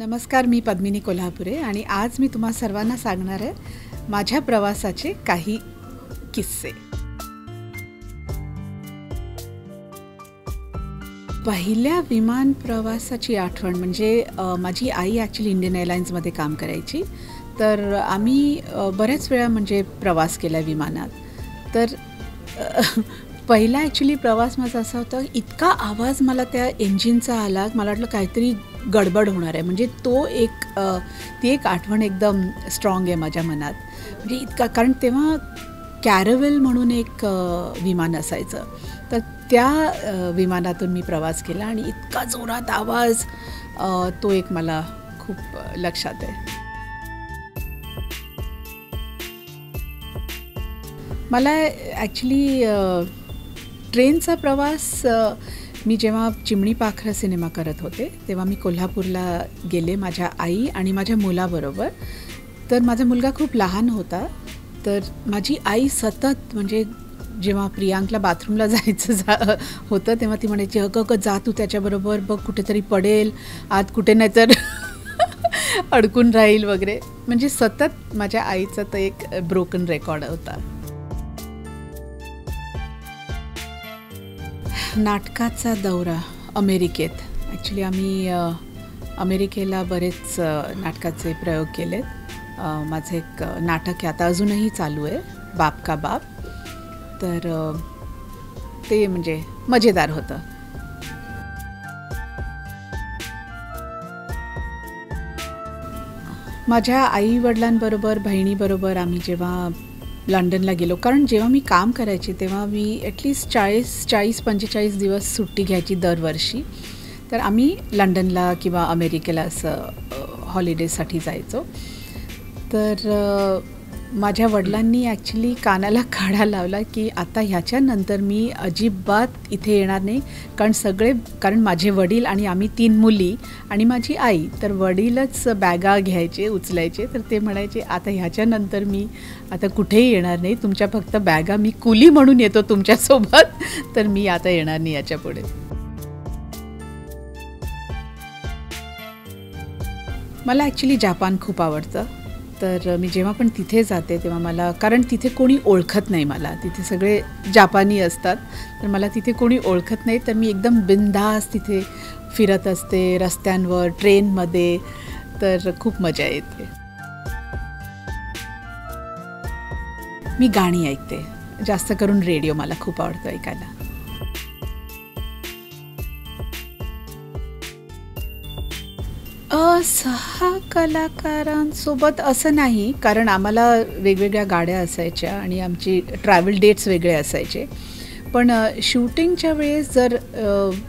नमस्कार मी पद्मिनी कोल्हापुरे आणि आज मी तुम्हा सर्वांना सांगणार आहे माझ्या प्रवासाचे काही किस्से. पहिल्या विमान प्रवासाची आठवण म्हणजे माझी आई ॲक्च्युली इंडियन एअरलाईन्समध्ये काम करायची. तर आम्ही बऱ्याच वेळा म्हणजे प्रवास केला विमानात. तर पहिला ॲक्च्युली प्रवास माझा असा होता इतका आवाज मला त्या इंजिनचा आला मला वाटलं काहीतरी गडबड होणार आहे. म्हणजे तो एक ती एक आठवण एकदम स्ट्रॉंग आहे माझ्या मनात. म्हणजे इतका कारण तेव्हा कॅरवेल म्हणून एक विमान असायचं. तर त्या विमानातून मी प्रवास केला आणि इतका जोरात आवाज तो एक मला खूप लक्षात आहे. मला ॲक्च्युली ट्रेनचा प्रवास मी जेव्हा चिमणी पाखरं सिनेमा करत होते तेव्हा मी कोल्हापूरला गेले माझ्या आई आणि माझ्या मुलाबरोबर. तर माझा मुलगा खूप लहान होता. तर माझी आई सतत म्हणजे जेव्हा प्रियांकला बाथरूमला जायचं जा होतं तेव्हा ती म्हणायची अगं अगं जा तू त्याच्याबरोबर बघ कुठेतरी पडेल आत कुठे नाही तर अडकून राहील वगैरे. म्हणजे सतत माझ्या आईचा तर एक ब्रोकन रेकॉर्ड होता. नाटकाचा दौरा अमेरिकेत. ॲक्च्युली आम्ही अमेरिकेला बरेच नाटकाचे प्रयोग केलेत. आहेत माझं एक नाटक आता अजूनही चालू आहे बाप का बाप. तर ते म्हणजे मजेदार होतं. माझ्या आई वडिलांबरोबर बहिणीबरोबर आम्ही जेव्हा लंडनला गेलो. कारण जेव्हा मी काम करायची तेव्हा मी ॲटलिस्ट चाळीस चाळीस पंचेचाळीस दिवस सुट्टी घ्यायची दरवर्षी. तर आम्ही लंडनला किंवा अमेरिकेला असं हॉलिडेजसाठी जायचो. तर माझ्या वडिलांनी ॲक्च्युली कानाला काढा लावला की आता ह्याच्यानंतर मी अजिबात इथे येणार नाही. कारण सगळे कारण माझे वडील आणि आम्ही तीन मुली आणि माझी आई. तर वडीलच बॅगा घ्यायचे उचलायचे. तर ते म्हणायचे आता ह्याच्यानंतर मी आता कुठेही येणार नाही. तुमच्या फक्त बॅगा मी कुली म्हणून येतो तुमच्यासोबत. तर मी आता येणार नाही याच्यापुढे मला ॲक्च्युली जापान खूप आवडतं. तर मी जेव्हा पण तिथे जाते तेव्हा मला कारण तिथे कोणी ओळखत नाही मला. तिथे सगळे जापानी असतात तर मला तिथे कोणी ओळखत नाही. तर मी एकदम बिनधास तिथे फिरत असते रस्त्यांवर ट्रेनमध्ये. तर खूप मजा येते. मी गाणी ऐकते. जास्त करून रेडिओ मला खूप आवडतो ऐकायला. सहा कलाकारांसोबत असं नाही कारण आम्हाला वेगवेगळ्या गाड्या असायच्या आणि आमची ट्रॅव्हल डेट्स वेगळे असायचे. पण शूटिंगच्या वेळेस जर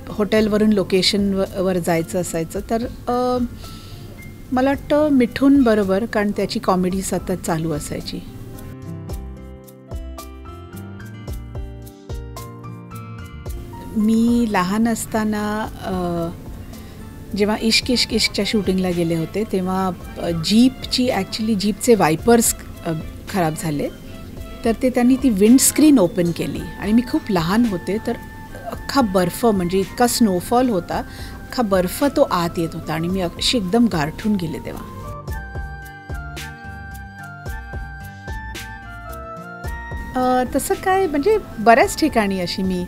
हॉटेलवरून लोकेशन वर जायचं असायचं तर मला वाटतं मिठून बरोबर कारण त्याची कॉमेडी सतत चालू असायची. मी लहान असताना जेव्हा इश्क इश्क इश्कच्या शूटिंगला गेले होते तेव्हा जीपची ॲक्च्युली जीपचे वायपर्स खराब झाले. तर ते त्यांनी ती विंडस्क्रीन ओपन केली. आणि मी खूप लहान होते तर अख्खा बर्फ म्हणजे इतका स्नोफॉल होता अख्खा बर्फ तो आत येत होता आणि मी अशी एकदम गारठून गेले तेव्हा. तसं काय म्हणजे बऱ्याच ठिकाणी अशी मी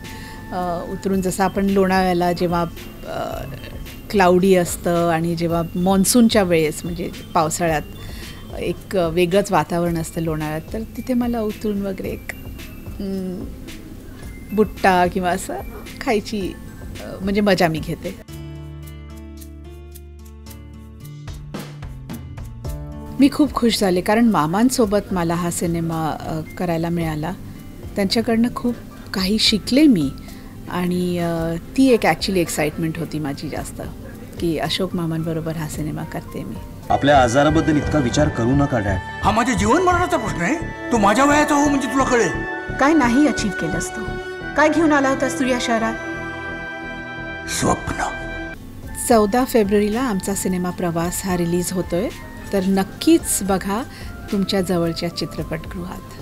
उतरून जसं आपण लोणावळ्याला जेव्हा क्लाउडी असतं आणि जेव्हा मॉन्सूनच्या वेळेस म्हणजे पावसाळ्यात एक वेगळंच वातावरण असतं लोणाळ्यात तर तिथे मला उतरून वगैरे एक बुट्टा किंवा असं खायची म्हणजे मजा मी घेते. मी खूप खुश झाले कारण मामांसोबत मला हा सिनेमा करायला मिळाला. त्यांच्याकडनं खूप काही शिकले मी आणि ती एक ॲक्च्युली एक्साइटमेंट होती माझी जास्त. की अशोक मामांबरोबर हा सिनेमा करते मी. आपल्या आजाराबद्दल इतका विचार करू नका डॅड. हा माझ्या जीवन मरणाचा प्रश्न आहे. तू माझ्या वयाचा हो म्हणजे तुला कळेल. काय नाही अचीव केलंस तू? काय घेऊन आला होतास तू या शहरात? स्वप्न. चौदा फेब्रुवारीला आमचा सिनेमा प्रवास हा रिलीज होतोय. तर नक्कीच बघा तुमच्या जवळच्या चित्रपटगृहात.